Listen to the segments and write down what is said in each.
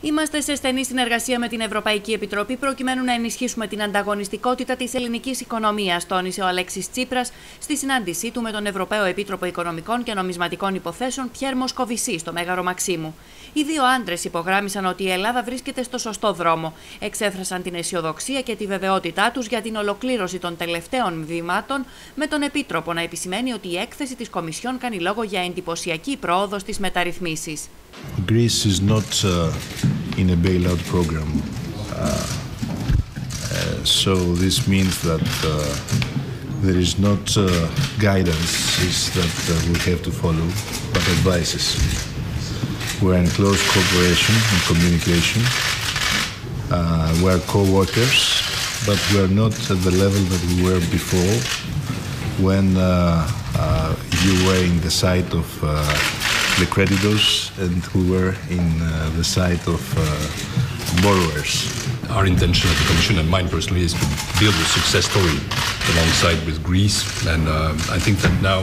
Είμαστε σε στενή συνεργασία με την Ευρωπαϊκή Επιτροπή προκειμένου να ενισχύσουμε την ανταγωνιστικότητα της ελληνικής οικονομίας, τόνισε ο Αλέξης Τσίπρας στη συνάντησή του με τον Ευρωπαίο Επίτροπο Οικονομικών και Νομισματικών Υποθέσεων Πιέρ Μοσκοβισή στο Μέγαρο Μαξίμου. Οι δύο άντρες υπογράμμισαν ότι η Ελλάδα βρίσκεται στο σωστό δρόμο. Εξέφρασαν την αισιοδοξία και τη βεβαιότητά τους για την ολοκλήρωση των τελευταίων βήματων, με τον Επίτροπο να επισημαίνει ότι η έκθεση της Κομισιόν κάνει λόγο για εντυπωσιακή πρόοδο στις μεταρρυθμίσεις. Greece is not uh, in a bailout program. Uh, uh, so this means that uh, there is not guidance is that we have to follow, but advices. We're in close cooperation and communication. We're co-workers, but we're not at the level that we were before when uh, uh, you were in the side of uh, the creditors and we were in uh, the side of uh, borrowers. Our intention at the Commission and mine personally is to build a success story alongside with Greece and uh, I think that now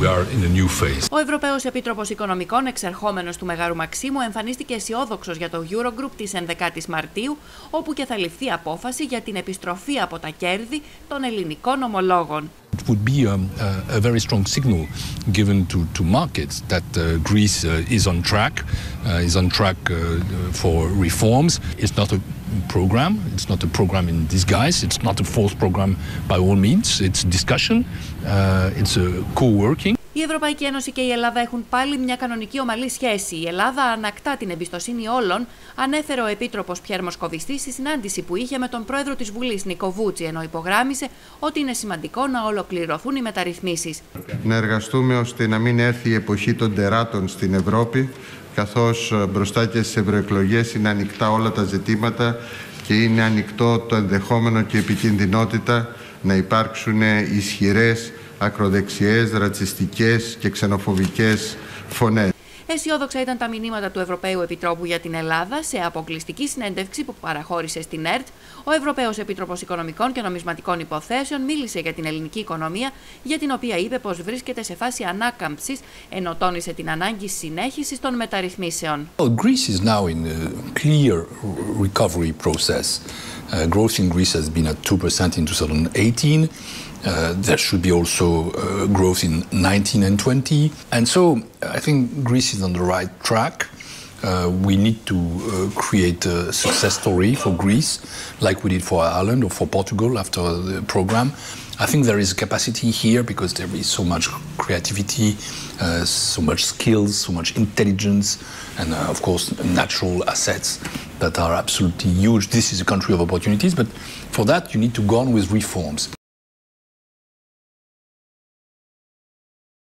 we are in a new phase. Ο Ευρωπαίος Επίτροπος Οικονομικών, εξερχόμενος του Μεγάρου Μαξίμου, εμφανίστηκε αισιόδοξο για το Eurogroup της 11ης Μαρτίου, όπου και θα ληφθεί απόφαση για την επιστροφή από τα κέρδη των ελληνικών ομολόγων. It would be um, a, a very strong signal given to, to markets that uh, Greece uh, is on track, uh, is on track uh, for reforms. It's not a program, it's not a program in disguise, it's not a false program by all means. It's discussion, uh, it's a co-working. Η Ευρωπαϊκή Ένωση και η Ελλάδα έχουν πάλι μια κανονική ομαλή σχέση. Η Ελλάδα ανακτά την εμπιστοσύνη όλων, ανέφερε ο Επίτροπος Πιέρ Μοσκοβιστής στη συνάντηση που είχε με τον πρόεδρο της Βουλής Νίκο Βούτσι, ενώ υπογράμμισε ότι είναι σημαντικό να ολοκληρωθούν οι μεταρρυθμίσεις. Να εργαστούμε ώστε να μην έρθει η εποχή των τεράτων στην Ευρώπη, καθώς μπροστά και στις ευρωεκλογές είναι ανοιχτά όλα τα ζητήματα και είναι ανοιχτό το ενδεχόμενο και επικινδυνότητα να υπάρξουν ισχυρές ακροδεξιές, ρατσιστικές και ξενοφοβικές φωνές. Αισιόδοξα ήταν τα μηνύματα του Ευρωπαίου Επιτρόπου για την Ελλάδα σε αποκλειστική συνέντευξη που παραχώρησε στην ΕΡΤ. Ο Ευρωπαίος Επίτροπος Οικονομικών και Νομισματικών Υποθέσεων μίλησε για την ελληνική οικονομία, για την οποία είπε πως βρίσκεται σε φάση ανάκαμψης, ενώ τόνισε την ανάγκη συνέχισης των μεταρρυθμίσεων. Well, Greece is now in a clear recovery process. Uh, growth in Greece has been at 2% in 2018. Uh, there should be also uh, growth in 19 and 20. And so I think Greece is on the right track. Uh, we need to uh, create a success story for Greece, like we did for Ireland or for Portugal after the program. I think there is capacity here because there is so much creativity, uh, so much skills, so much intelligence, and of course natural assets that are absolutely huge. This is a country of opportunities, but for that you need to go on with reforms.